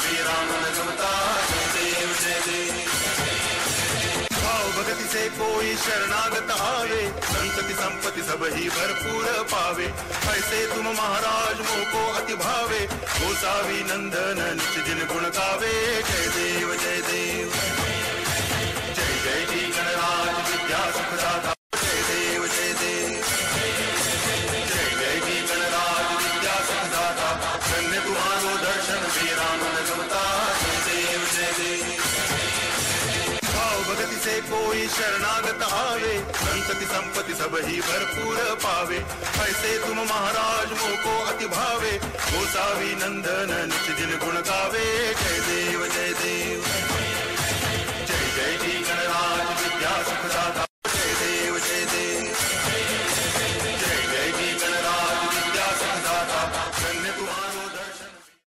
श्री राम जय जय भाव भगति से कोई शरणागत आवे, संतति संपत्ति सब ही भरपूर पावे। ऐसे तुम महाराज मोको अति भावे गोसावी नंदन निच दिन गुण गावे। जय देव जय देव। जय जय जी गणराज विद्या सुखदाता जय देव जय देव। जय जय जी गणराज विद्या सुखदाता धन्य तुम्हारा से कोई शरणागत आवे, संतति संपत्ति सब ही भरपूर पावे। ऐसे तुम महाराज मोको अति भावे, गोसावी नंदन निच दिन गुण